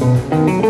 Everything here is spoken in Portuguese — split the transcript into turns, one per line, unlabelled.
Música